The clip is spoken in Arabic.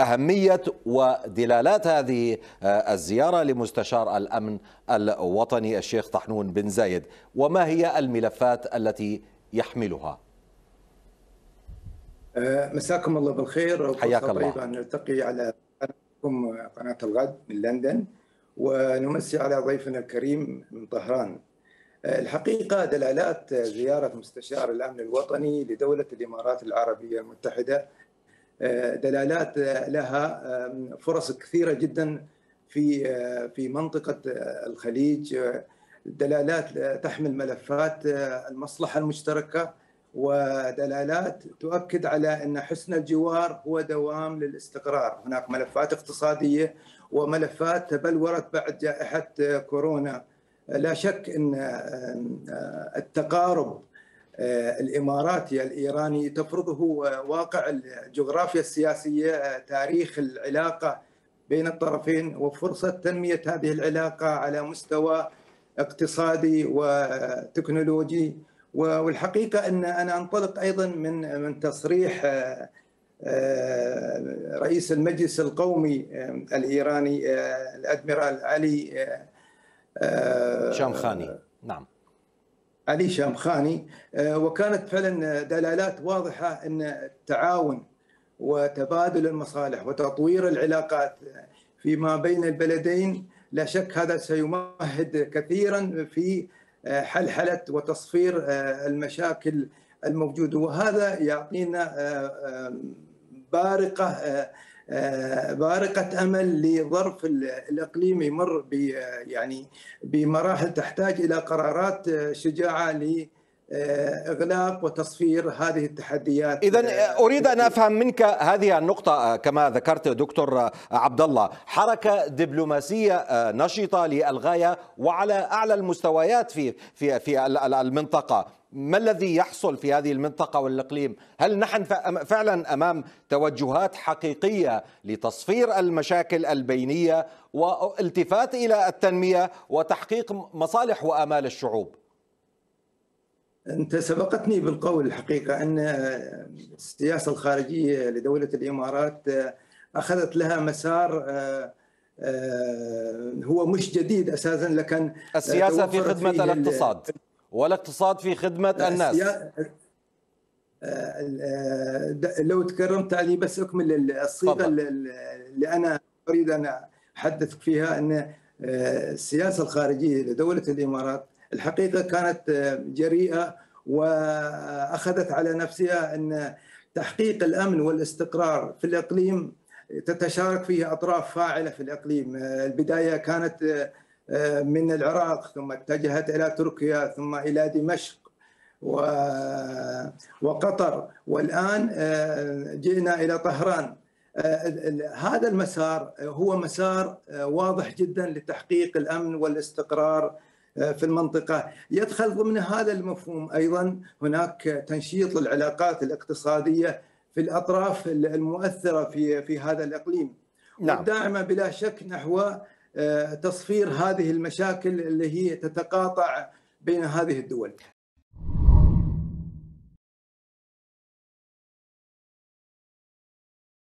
أهمية ودلالات هذه الزيارة لمستشار الأمن الوطني الشيخ طحنون بن زايد. وما هي الملفات التي يحملها؟ مساكم الله بالخير. حياك الله. طيبة نلتقي على قناتكم قناة الغد من لندن. ونمسي على ضيفنا الكريم من طهران. الحقيقة دلالات زيارة مستشار الأمن الوطني لدولة الإمارات العربية المتحدة دلالات لها فرص كثيرة جدا في في منطقة الخليج دلالات تحمل ملفات المصلحة المشتركة ودلالات تؤكد على أن حسن الجوار هو دوام للاستقرار، هناك ملفات اقتصادية وملفات تبلورت بعد جائحة كورونا. لا شك أن التقارب الاماراتي الإيراني تفرضه واقع الجغرافيا السياسية، تاريخ العلاقة بين الطرفين وفرصة تنمية هذه العلاقة على مستوى اقتصادي وتكنولوجي. والحقيقة أن أنا أنطلق أيضا من من تصريح رئيس المجلس القومي الإيراني الأدميرال علي شامخاني نعم. علي شامخاني وكانت فعلا دلالات واضحة أن التعاون وتبادل المصالح وتطوير العلاقات فيما بين البلدين لا شك هذا سيمهد كثيرا في حلحلة وتصفير المشاكل الموجودة. وهذا يعطينا بارقة بارقة أمل لظرف الإقليم يمر يعني بمراحل تحتاج إلى قرارات شجاعة ل إغلاق وتصفير هذه التحديات إذا أريد أن أفهم منك هذه النقطة كما ذكرت دكتور عبد الله حركة دبلوماسية نشطة للغاية وعلى أعلى المستويات في في في المنطقة. ما الذي يحصل في هذه المنطقة والإقليم؟ هل نحن فعلا أمام توجهات حقيقية لتصفير المشاكل البينية والتفات إلى التنمية وتحقيق مصالح وآمال الشعوب؟ أنت سبقتني بالقول الحقيقة أن السياسة الخارجية لدولة الإمارات أخذت لها مسار هو مش جديد أساسا لكن السياسة في خدمة الاقتصاد. والاقتصاد في خدمة الناس. لو تكرمت علي بس أكمل الصيغة اللي أنا أريد أن أحدثك فيها أن السياسة الخارجية لدولة الإمارات الحقيقة كانت جريئة وأخذت على نفسها أن تحقيق الأمن والاستقرار في الإقليم تتشارك فيه أطراف فاعلة في الإقليم، البداية كانت من العراق ثم اتجهت إلى تركيا ثم إلى دمشق وقطر والآن جئنا إلى طهران. هذا المسار هو مسار واضح جدا لتحقيق الأمن والاستقرار في المنطقة. يدخل ضمن هذا المفهوم أيضا هناك تنشيط للعلاقات الاقتصادية في الأطراف المؤثرة في في هذا الإقليم. نعم. والداعمة بلا شك نحو تصفير هذه المشاكل اللي هي تتقاطع بين هذه الدول.